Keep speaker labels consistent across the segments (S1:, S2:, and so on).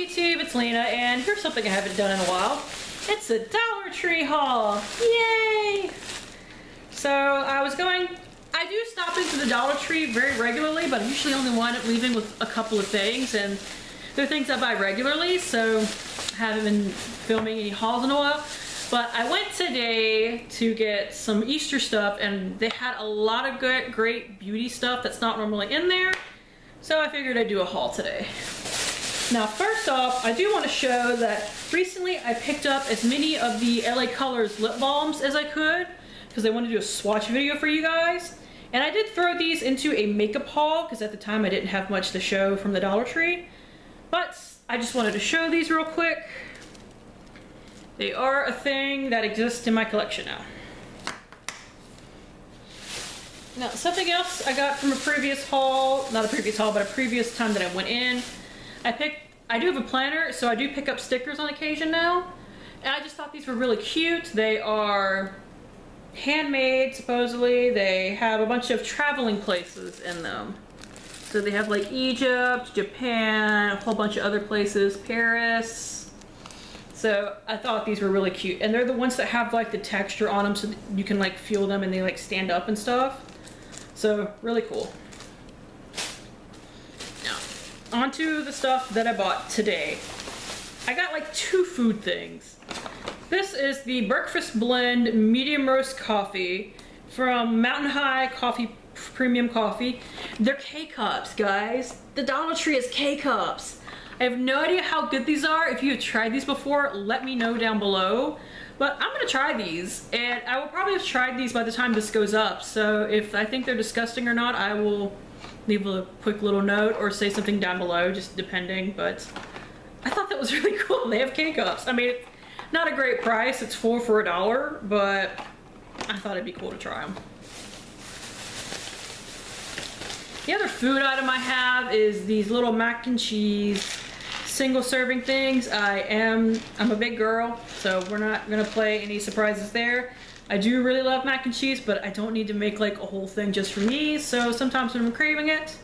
S1: YouTube? It's Lena, and here's something I haven't done in a while. It's a Dollar Tree haul. Yay! So I was going, I do stop into the Dollar Tree very regularly, but I usually only wind up leaving with a couple of things, and they're things I buy regularly, so I haven't been filming any hauls in a while. But I went today to get some Easter stuff, and they had a lot of good, great beauty stuff that's not normally in there. So I figured I'd do a haul today. Now first off, I do want to show that recently I picked up as many of the LA Colors lip balms as I could because I wanted to do a swatch video for you guys. And I did throw these into a makeup haul because at the time I didn't have much to show from the Dollar Tree. But I just wanted to show these real quick. They are a thing that exists in my collection now. Now, something else I got from a previous haul, not a previous haul, but a previous time that I went in. I picked, I do have a planner, so I do pick up stickers on occasion now. And I just thought these were really cute. They are handmade, supposedly. They have a bunch of traveling places in them. So they have like Egypt, Japan, a whole bunch of other places, Paris. So I thought these were really cute. And they're the ones that have like the texture on them so you can like feel them and they like stand up and stuff. So really cool. Onto the stuff that I bought today. I got like two food things. This is the Breakfast Blend Medium Roast Coffee from Mountain High Coffee Premium Coffee. They're K-Cups, guys. The Dollar Tree is K-Cups. I have no idea how good these are. If you have tried these before, let me know down below. But I'm gonna try these, and I will probably have tried these by the time this goes up. So if I think they're disgusting or not, I will leave a quick little note or say something down below, just depending. But I thought that was really cool. They have K-Cups. I mean, not a great price. It's four for a dollar, but I thought it'd be cool to try them. The other food item I have is these little mac and cheese single serving things. I am, I'm a big girl, so we're not gonna play any surprises there. I do really love mac and cheese, but I don't need to make like a whole thing just for me. So sometimes when I'm craving it,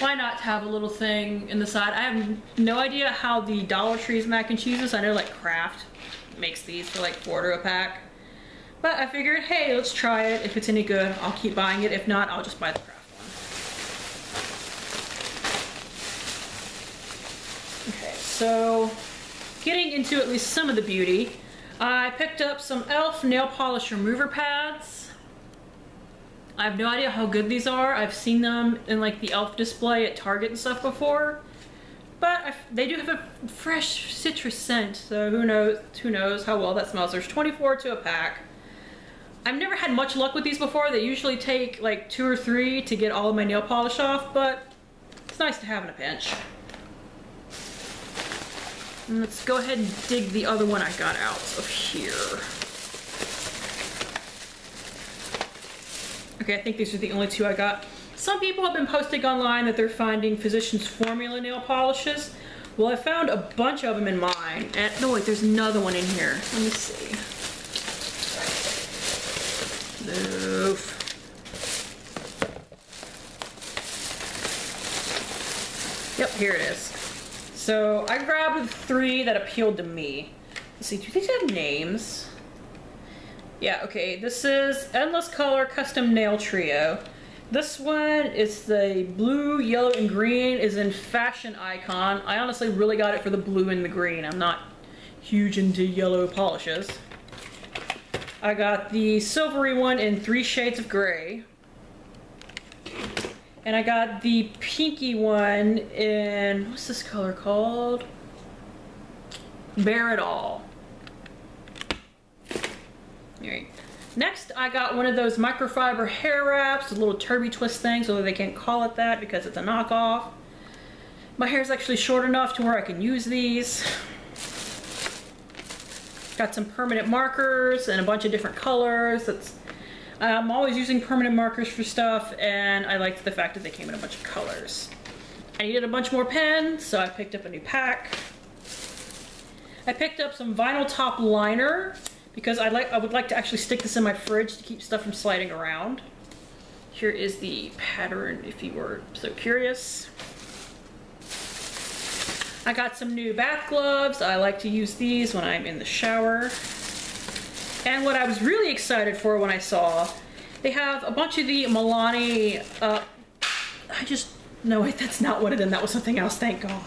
S1: why not have a little thing in the side? I have no idea how the Dollar Tree's mac and cheese is. I know like Kraft makes these for like quarter a pack. But I figured, hey, let's try it. If it's any good, I'll keep buying it. If not, I'll just buy the Kraft one. Okay, so getting into at least some of the beauty, I picked up some e.l.f. nail polish remover pads. I have no idea how good these are. I've seen them in like the e.l.f. display at Target and stuff before. But they do have a fresh citrus scent, so who knows who knows how well that smells. There's 24 to a pack. I've never had much luck with these before. They usually take like two or three to get all of my nail polish off, but it's nice to have in a pinch. And let's go ahead and dig the other one I got out of here. Okay, I think these are the only two I got. Some people have been posting online that they're finding Physicians Formula nail polishes. Well, I found a bunch of them in mine. And no, wait, there's another one in here. Let me see. Move. Yep, here it is. So I grabbed three that appealed to me. Let's see, do these have names? Yeah, okay, this is Endless Color Custom Nail Trio. This one is the blue, yellow, and green is in Fashion Icon. I honestly really got it for the blue and the green. I'm not huge into yellow polishes. I got the silvery one in three shades of gray. And I got the pinky one in, what's this color called? Bear It All. Alright. Next, I got one of those microfiber hair wraps, a little Turbie Twist thing, so they can't call it that because it's a knockoff. My hair is actually short enough to where I can use these. Got some permanent markers and a bunch of different colors. That's, I'm always using permanent markers for stuff, and I liked the fact that they came in a bunch of colors. I needed a bunch more pens, so I picked up a new pack. I picked up some vinyl top liner because I like I would like to actually stick this in my fridge to keep stuff from sliding around. Here is the pattern if you were so curious. I got some new bath gloves. I like to use these when I'm in the shower. And what I was really excited for when I saw, they have a bunch of the Milani, uh, I just, no wait, that's not one of them, That was something else, thank God.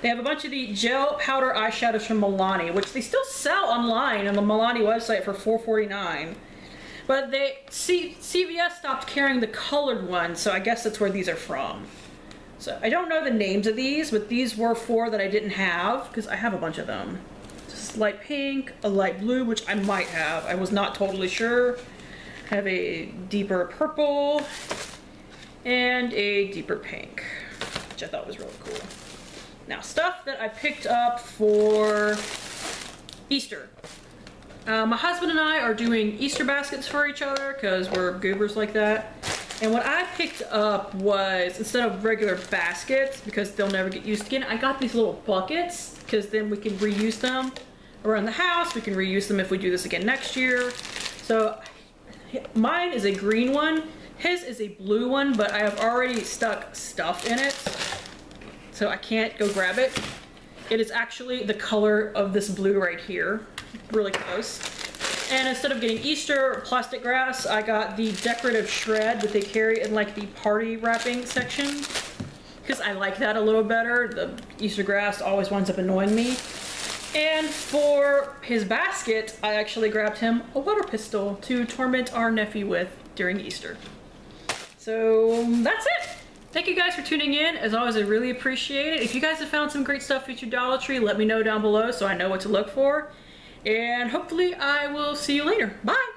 S1: They have a bunch of the gel powder eyeshadows from Milani, which they still sell online on the Milani website for $4.49. But they, C, CVS stopped carrying the colored ones, so I guess that's where these are from. So I don't know the names of these, but these were four that I didn't have, because I have a bunch of them. Light pink, a light blue, which I might have. I was not totally sure. I Have a deeper purple, and a deeper pink, which I thought was really cool. Now, stuff that I picked up for Easter. Uh, my husband and I are doing Easter baskets for each other because we're goobers like that. And what I picked up was, instead of regular baskets, because they'll never get used again, I got these little buckets because then we can reuse them around the house. We can reuse them if we do this again next year. So mine is a green one. His is a blue one, but I have already stuck stuff in it so I can't go grab it. It is actually the color of this blue right here, really close. And instead of getting Easter plastic grass, I got the decorative shred that they carry in like the party wrapping section. Because I like that a little better. The Easter grass always winds up annoying me. And for his basket, I actually grabbed him a water pistol to torment our nephew with during Easter. So that's it. Thank you guys for tuning in. As always, I really appreciate it. If you guys have found some great stuff at your Dollar Tree, let me know down below so I know what to look for. And hopefully I will see you later. Bye!